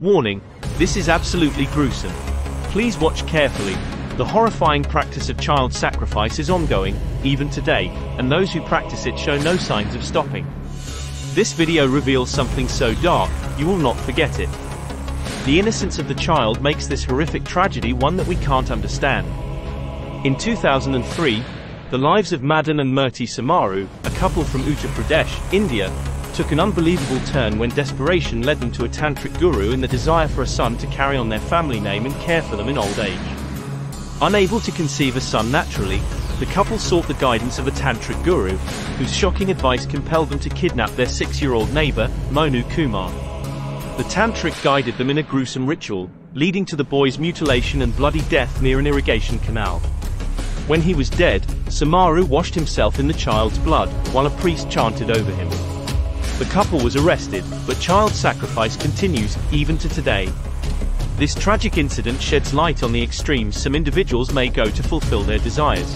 Warning, this is absolutely gruesome. Please watch carefully. The horrifying practice of child sacrifice is ongoing, even today, and those who practice it show no signs of stopping. This video reveals something so dark, you will not forget it. The innocence of the child makes this horrific tragedy one that we can't understand. In 2003, the lives of Madan and Murti Samaru, a couple from Uttar Pradesh, India, took an unbelievable turn when desperation led them to a tantric guru in the desire for a son to carry on their family name and care for them in old age. Unable to conceive a son naturally, the couple sought the guidance of a tantric guru, whose shocking advice compelled them to kidnap their six-year-old neighbor, Monu Kumar. The tantric guided them in a gruesome ritual, leading to the boy's mutilation and bloody death near an irrigation canal. When he was dead, Samaru washed himself in the child's blood, while a priest chanted over him. The couple was arrested, but child sacrifice continues, even to today. This tragic incident sheds light on the extremes some individuals may go to fulfill their desires.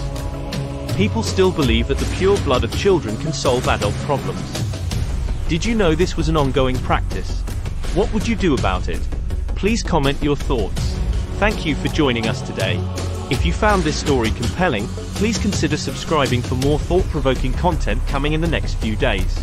People still believe that the pure blood of children can solve adult problems. Did you know this was an ongoing practice? What would you do about it? Please comment your thoughts. Thank you for joining us today. If you found this story compelling, please consider subscribing for more thought-provoking content coming in the next few days.